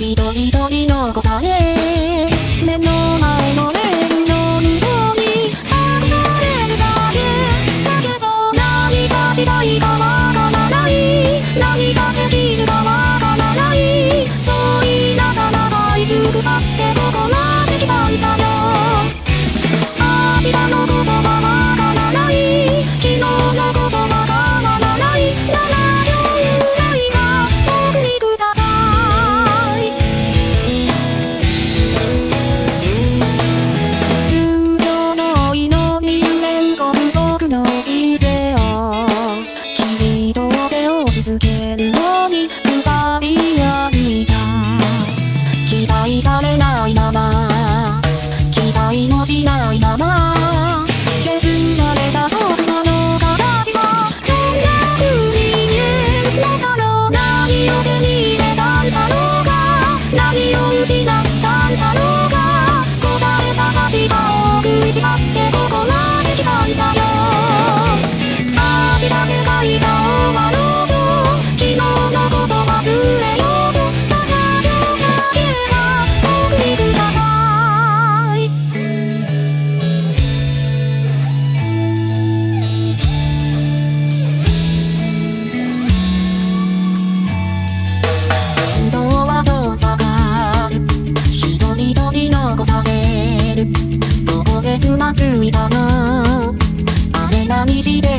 一人ように奪い合いた期待されないまま期待もしないまま削られた僕らの形もどんな風に見えるのだろう何を手に入れたんだろうか何を失ったんだろうか答え探しが多く違ってここまで来たんだついたの。あれが虹で